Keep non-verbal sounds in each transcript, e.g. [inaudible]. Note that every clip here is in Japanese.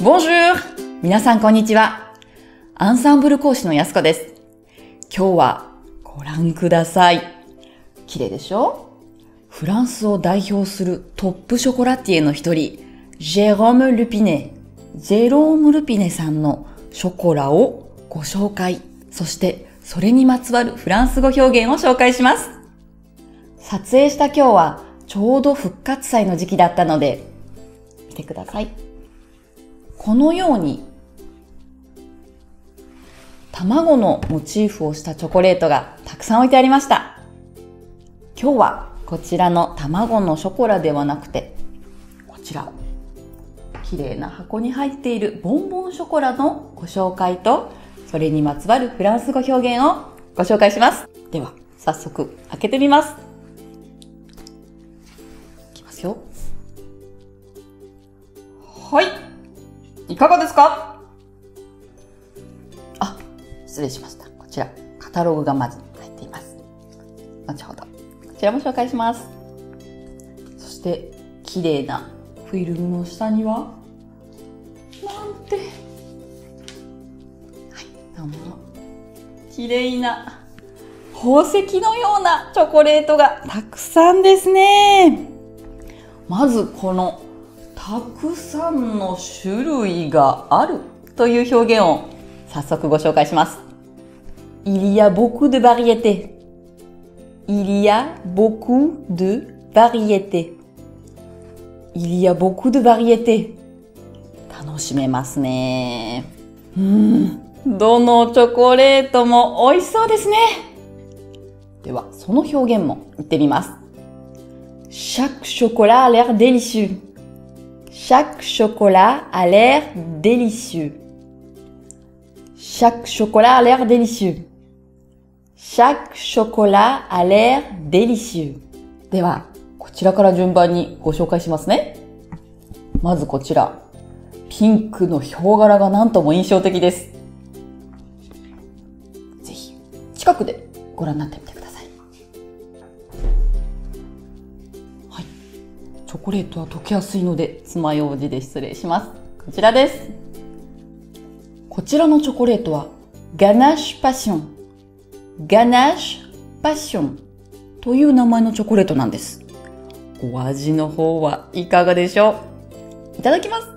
Bonjour! 皆さんこんにちは。アンサンブル講師のやすこです。今日はご覧ください。綺麗でしょ？フランスを代表するトップショコラティエの一人、ジェローム・ルピネ、ジェローム・ルピネさんのショコラをご紹介。そしてそれにまつわるフランス語表現を紹介します。撮影した今日はちょうど復活祭の時期だったので、てください。このように卵のモチーフをしたチョコレートがたくさん置いてありました。今日はこちらの卵のショコラではなくて、こちら、綺麗な箱に入っているボンボンショコラのご紹介と、それにまつわるフランス語表現をご紹介します。では、早速開けてみます。いきますよ。はい。いかがですか？あ失礼しました。こちら、カタログがまず入っています。後ほど、こちらも紹介します。そして、綺麗なフィルムの下には、なんて、はい、どうも、綺麗な宝石のようなチョコレートがたくさんですね。まずこのたくさんの種類があるという表現を早速ご紹介します。Il y a beaucoup de variétés. Il y a beaucoup de variétés. Il y a beaucoup de variétés. 楽しめますね。うん。どのチョコレートも美味しそうですね。では、その表現も言ってみます。Chaque chocolat a l'air délicieux. Chaque chocolat a l'air délicieux. Chaque chocolat a l'air délicieux. Chaque chocolat a l'air délicieux. では、こちらから順番にご紹介しますね。まずこちら。ピンクのヒョウ柄がなんとも印象的です。ぜひ、近くでご覧になってコレートは溶けやすいので、爪楊枝で失礼します。こちらです。こちらのチョコレートは、ガナッシュパッションガナッシュパッションという名前のチョコレートなんです。お味の方はいかがでしょう？いただきます。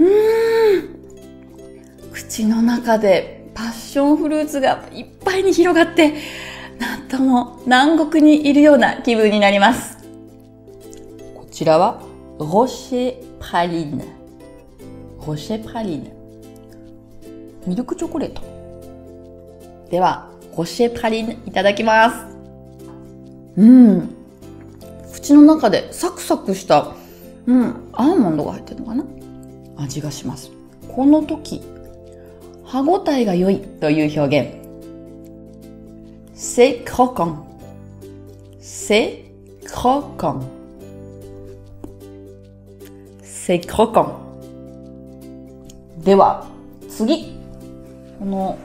うーん。口の中でパッションフルーツがいっぱいに広がって、なんとも南国にいるような気分になります。こちらはロシェプラリン。ロシェプラリン。ミルクチョコレート。では、コシェプラリンいただきます。うん。口の中でサクサクした、うん、アーモンドが入ってるのかな？味がします。この時、歯ごたえが良いという表現。C'est croquant. c'est croquant. c'est croquant. では、次。この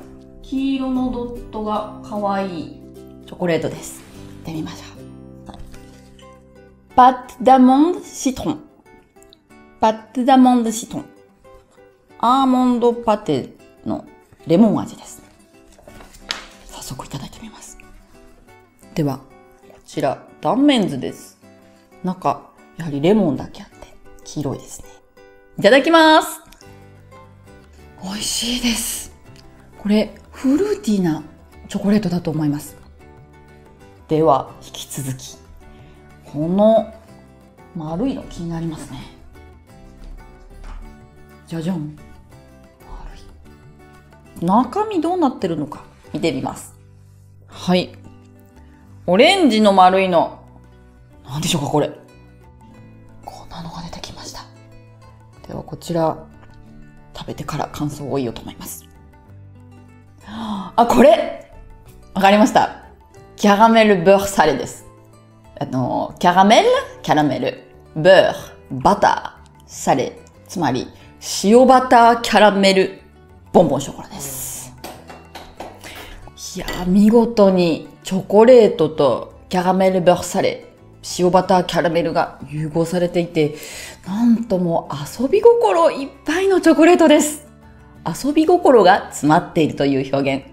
黄色のドットが可愛いチョコレートです。行ってみましょう。パッダモンドシトン。パッダモンドシトン。アーモンドパテのレモン味です。早速いただいてみます。では、こちら、断面図です。中、やはりレモンだけあって黄色いですね。いただきます美味しいです。これ、フルーティーなチョコレートだと思います。では、引き続き、この丸いの気になりますね。じゃじゃん。丸い。中身どうなってるのか見てみます。はい。オレンジの丸いの。何でしょうか、これ。こんなのが出てきました。では、こちら、食べてから感想を言おうと思います。あ、これわかりました。キャラメルブーサレです。あの、キャラメル？キャラメル。ブーバター、サレ。つまり、塩バターキャラメルボンボンショコラです。いや、見事にチョコレートとキャラメルブーサレ塩バターキャラメルが融合されていて、なんとも遊び心いっぱいのチョコレートです。遊び心が詰まっているという表現。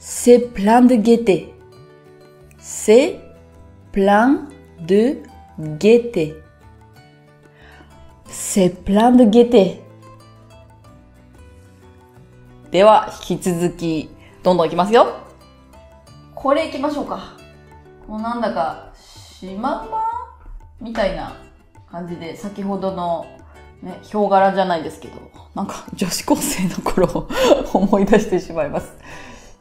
c'est plein de gaieté. c'est plein de gaieté. c'est plein de gaieté. では、引き続き、どんどんいきますよ。これいきましょうか。もうなんだか、シマウマみたいな感じで、先ほどの、ね、ヒョウ柄じゃないですけど、なんか女子高生の頃を [laughs] 思い出してしまいます。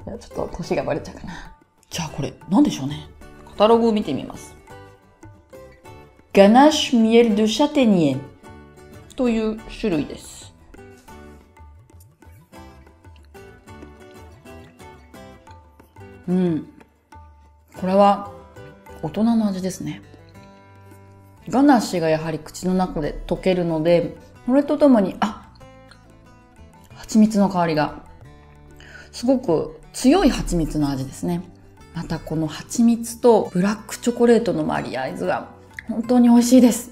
いや、ちょっと年がバレちゃうかな。じゃあこれ、なんでしょうね。カタログを見てみます。ガナッシュミエル・ドゥ・シャテニエという種類です。うん。これは大人の味ですね。ガナッシュがやはり口の中で溶けるので、それとともに、あ蜂蜜の香りが、すごく強い蜂蜜の味ですね。またこの蜂蜜とブラックチョコレートのマリアイズが本当に美味しいです。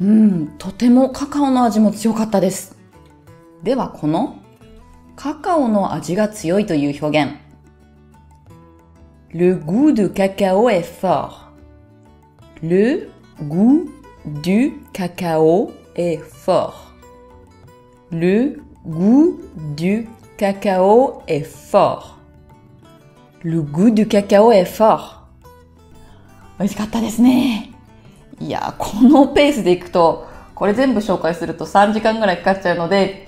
うん、とてもカカオの味も強かったです。ではこのカカオの味が強いという表現。Le goût du cacao est fort. Le goût du cacao est fort. Le goût du cacao est fort. Le goût du cacao est fort. 美味しかったですね。いや、このペースでいくと、これ全部紹介すると3時間ぐらいかかっちゃうので、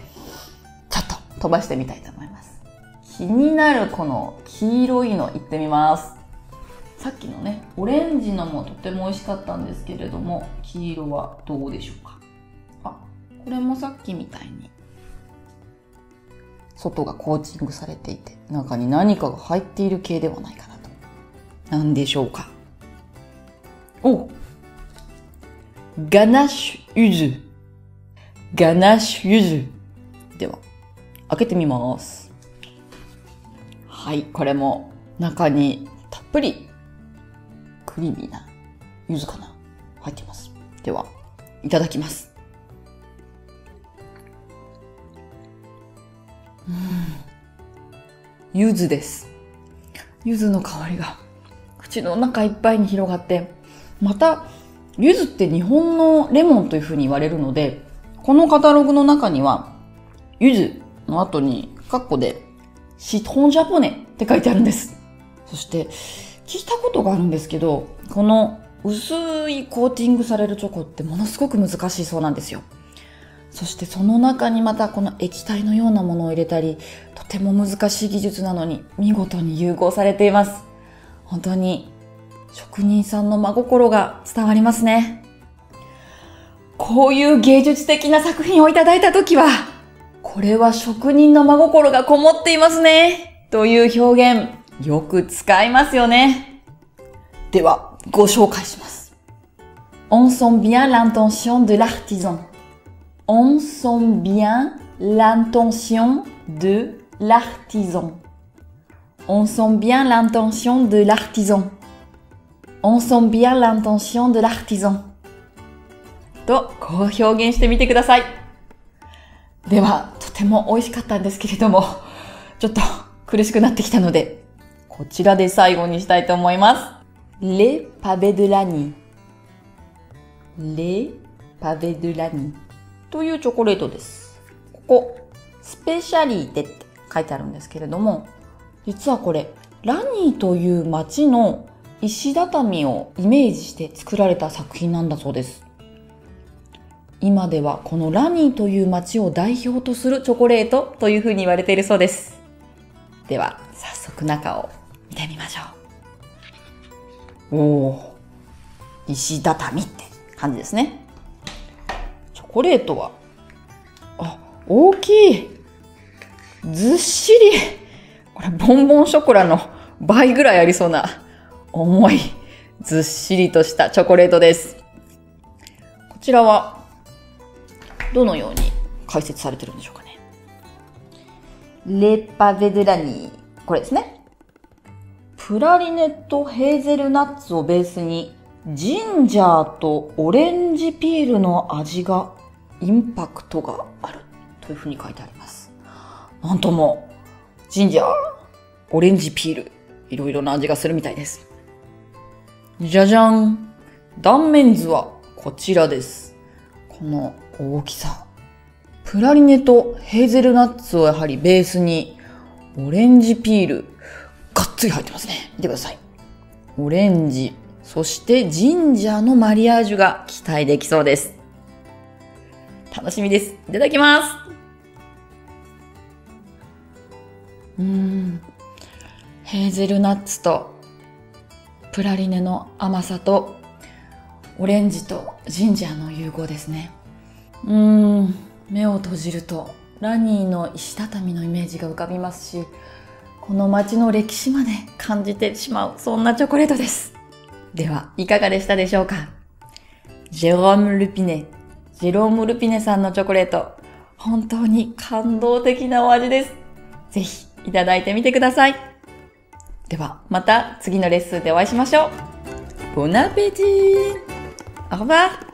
ちょっと飛ばしてみたいと思います。 気になるこの黄色いのいってみます。さっきのね、オレンジのもとても美味しかったんですけれども、黄色はどうでしょうか？あ、これもさっきみたいに、外がコーチングされていて、中に何かが入っている系ではないかなと。何でしょうか？おガナッシュユズ。ガナッシュユズ。では、開けてみます。はい、これも中にたっぷりクリーミーな柚子かな入ってます。では、いただきます。うん。柚子です。柚子の香りが口の中いっぱいに広がって、また、柚子って日本のレモンというふうに言われるので、このカタログの中には、柚子の後に、カッコで、シトンジャポネって書いてあるんです。そして、聞いたことがあるんですけど、この薄いコーティングされるチョコってものすごく難しいそうなんですよ。そしてその中にまたこの液体のようなものを入れたり、とても難しい技術なのに見事に融合されています。本当に職人さんの真心が伝わりますね。こういう芸術的な作品をいただいたときは、これは職人の真心がこもっていますね。という表現。よく使いますよね。では、ご紹介します。On sent bien l'intention de l'artisan. On sent bien l'intention de l'artisan. On sent bien l'intention de l'artisan. On sent bien l'intention de l'artisan. と、こう表現してみてください。では、とても美味しかったんですけれども、[laughs] ちょっと苦しくなってきたので、こちらで最後にしたいと思います。Les pavés de l'année。Les pavés de l'année。というチョコレートです。ここ、スペシャリーテって書いてあるんですけれども、実はこれ、ラニーという街の石畳をイメージして作られた作品なんだそうです。今ではこのラニーという街を代表とするチョコレートというふうに言われているそうです。では、早速中を見てみましょう。おお、石畳って感じですね。チョコレートは、あ、大きい。ずっしり。これ、ボンボンショコラの倍ぐらいありそうな、重い、ずっしりとしたチョコレートです。こちらは、どのように解説されてるんでしょうかね。レパベデラニー。これですね。プラリネットヘーゼルナッツをベースにジンジャーとオレンジピールの味がインパクトがあるというふうに書いてあります。なんとも、ジンジャー、オレンジピール、いろいろな味がするみたいです。じゃじゃん断面図はこちらです。この大きさ。プラリネとヘーゼルナッツをやはりベースに、オレンジピール、がっつり入ってますね。見てください。オレンジ、そしてジンジャーのマリアージュが期待できそうです。楽しみです。いただきます。うん。ヘーゼルナッツとプラリネの甘さとオレンジとジンジャーの融合ですね。うーん。目を閉じるとラニーの石畳のイメージが浮かびますし、この街の歴史まで感じてしまう、そんなチョコレートです。では、いかがでしたでしょうか？ジェローム・ルピネ。ジェローム・ルピネさんのチョコレート。本当に感動的なお味です。ぜひ、いただいてみてください。では、また次のレッスンでお会いしましょう。ボナペティー Au revoir